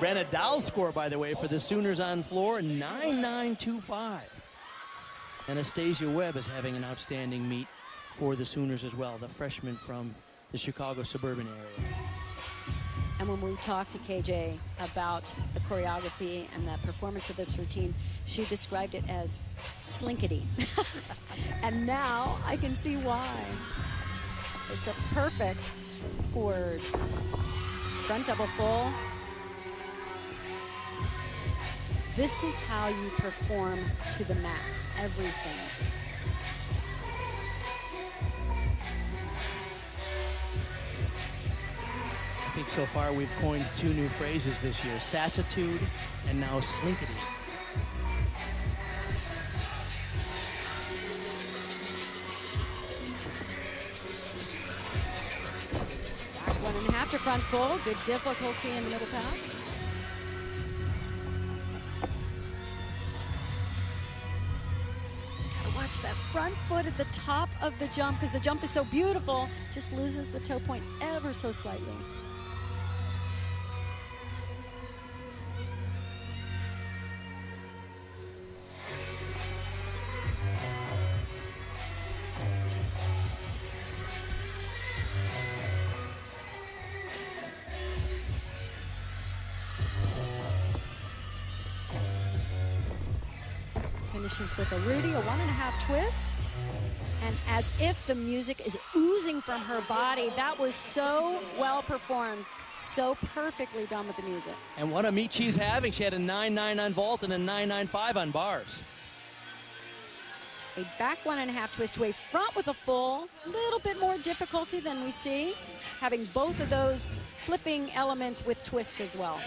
Brenna Dowell's score, by the way, for the Sooners on floor, 9925. Anastasia Webb is having an outstanding meet for the Sooners as well, the freshman from the Chicago suburban area. And when we talked to KJ about the choreography and the performance of this routine, she described it as slinkety. and now I can see why. It's a perfect word. Front double full. This is how you perform to the max, everything. I think so far we've coined two new phrases this year, sassitude and now slinkity. Back one and a half to front full. Good difficulty in the middle pass. That front foot at the top of the jump because the jump is so beautiful. Just loses the toe point ever so slightly. Finishes with a Rudy, a one and a half twist. And as if the music is oozing from her body, that was so well performed, so perfectly done with the music. And what a meet she's having. She had a 9-9 on vault and a 9-9-5 on bars. A back one and a half twist to a front with a full, a little bit more difficulty than we see, having both of those flipping elements with twists as well.